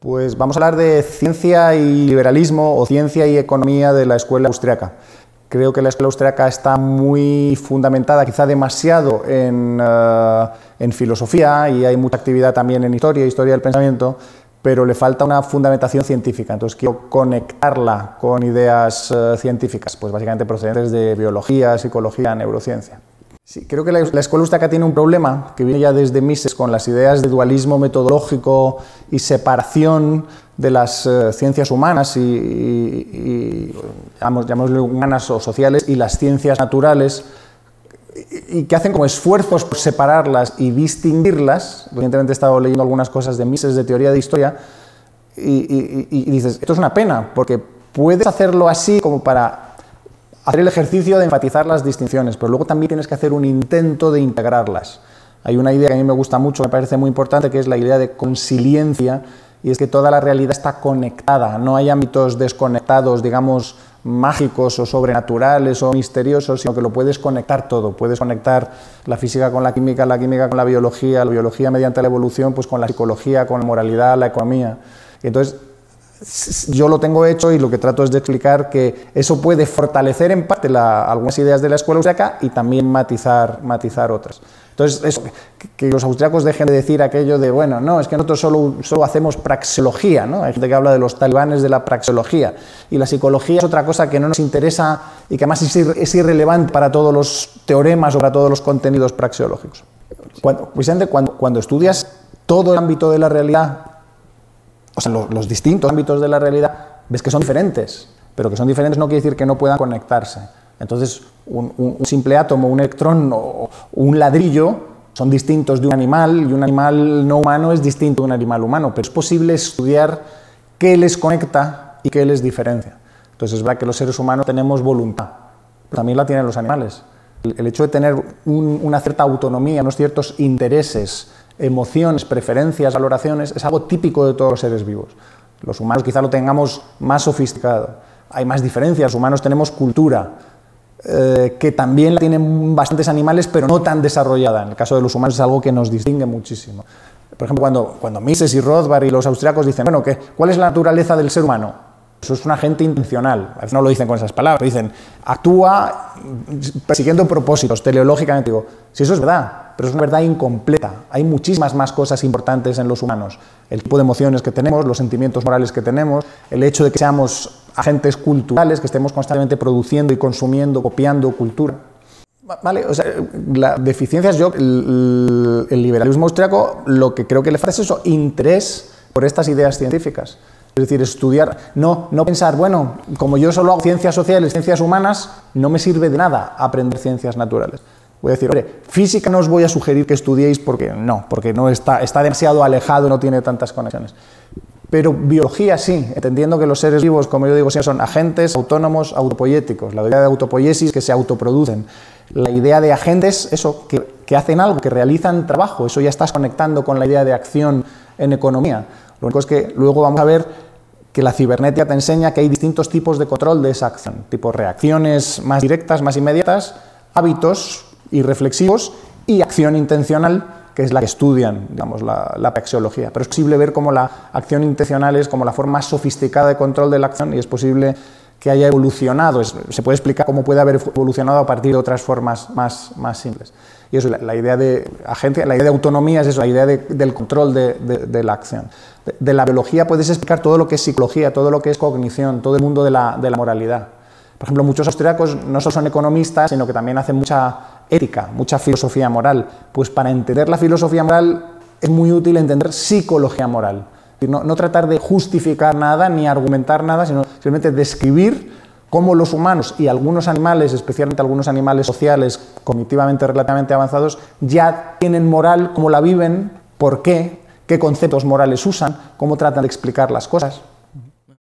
Pues vamos a hablar de ciencia y liberalismo o ciencia y economía de la escuela austriaca. Creo que la escuela austriaca está muy fundamentada, quizá demasiado, en, eh, filosofía y hay mucha actividad también en historia, historia del pensamiento, pero le falta una fundamentación científica. Entonces quiero conectarla con ideas eh, científicas, pues básicamente procedentes de biología, psicología, neurociencia. Sí, creo que la, escuela austriaca tiene un problema que viene ya desde Mises con las ideas de dualismo metodológico y separación de las eh, ciencias humanas y, y, humanas o sociales y las ciencias naturales y, que hacen como esfuerzos por separarlas y distinguirlas. Recientemente he estado leyendo algunas cosas de Mises de teoría de historia y, y dices, esto es una pena porque puedes hacerlo así como para hacer el ejercicio de enfatizar las distinciones, pero luego también tienes que hacer un intento de integrarlas. Hay una idea que a mí me gusta mucho, me parece muy importante, que es la idea de consiliencia, y es que toda la realidad está conectada, no hay ámbitos desconectados, digamos, mágicos o sobrenaturales o misteriosos, sino que lo puedes conectar todo. Puedes conectar la física con la química, la química con la biología, la biología mediante la evolución, pues con la psicología, con la moralidad, la economía. Entonces, yo lo tengo hecho y lo que trato es de explicar que eso puede fortalecer en parte algunas ideas de la escuela austriaca y también matizar, matizar otras. Entonces, que, los austriacos dejen de decir aquello de, bueno, no, es que nosotros solo, solo hacemos praxeología, ¿no? Hay gente que habla de los talibanes de la praxeología y la psicología es otra cosa que no nos interesa y que además es, irrelevante para todos los teoremas o para todos los contenidos praxeológicos. Cuando, cuando, cuando estudias todo el ámbito de la realidad o sea, los, distintos ámbitos de la realidad, ves que son diferentes, pero que son diferentes no quiere decir que no puedan conectarse. Entonces, un, simple átomo, un electrón o un ladrillo son distintos de un animal y un animal no humano es distinto de un animal humano, pero es posible estudiar qué les conecta y qué les diferencia. Entonces, es verdad que los seres humanos tenemos voluntad, pero también la tienen los animales. El, hecho de tener una cierta autonomía, unos ciertos intereses, emociones, preferencias, valoraciones, es algo típico de todos los seres vivos. Los humanos quizá lo tengamos más sofisticado. Hay más diferencias, los humanos tenemos cultura, eh, que también la tienen bastantes animales, pero no tan desarrollada. En el caso de los humanos es algo que nos distingue muchísimo. Por ejemplo, cuando, cuando Mises y Rothbard y los austriacos dicen, bueno, ¿qué, ¿cuál es la naturaleza del ser humano? Eso es un agente intencional. A veces no lo dicen con esas palabras, dicen, actúa persiguiendo propósitos, teleológicamente. Digo, si eso es verdad, pero es una verdad incompleta. Hay muchísimas más cosas importantes en los humanos. El tipo de emociones que tenemos, los sentimientos morales que tenemos, el hecho de que seamos agentes culturales, que estemos constantemente produciendo y consumiendo, copiando cultura. Vale, o sea, la deficiencia es yo, el, el liberalismo austriaco, lo que creo que le falta es eso, interés por estas ideas científicas. Es decir, estudiar, no, no pensar, bueno, como yo solo hago ciencias sociales, ciencias humanas, no me sirve de nada aprender ciencias naturales. Voy a decir, hombre, física no os voy a sugerir que estudiéis porque no, porque no está, demasiado alejado, no tiene tantas conexiones. Pero biología sí, entendiendo que los seres vivos, como yo digo, son agentes autónomos autopoyéticos, la idea de autopoiesis que se autoproducen. La idea de agentes, eso, que, que hacen algo, que realizan trabajo, eso ya estás conectando con la idea de acción en economía. Lo único es que luego vamos a ver que la cibernética te enseña que hay distintos tipos de control de esa acción, tipo reacciones más directas, más inmediatas, hábitos irreflexivos y acción intencional, que es la que estudian digamos, la, la praxeología. Pero es posible ver cómo la acción intencional es como la forma más sofisticada de control de la acción y es posible que haya evolucionado. se puede explicar cómo puede haber evolucionado a partir de otras formas más, más simples. Y eso, la, idea de agencia, la idea de autonomía es eso, la idea del control de, la acción. De, la biología puedes explicar todo lo que es psicología, todo lo que es cognición, todo el mundo de la, moralidad. Por ejemplo, muchos austriacos no solo son economistas, sino que también hacen mucha ética, mucha filosofía moral. Pues para entender la filosofía moral es muy útil entender psicología moral. No, tratar de justificar nada ni argumentar nada, sino simplemente describir cómo los humanos y algunos animales, especialmente algunos animales sociales cognitivamente relativamente avanzados, ya tienen moral, cómo la viven, por qué, qué conceptos morales usan, cómo tratan de explicar las cosas.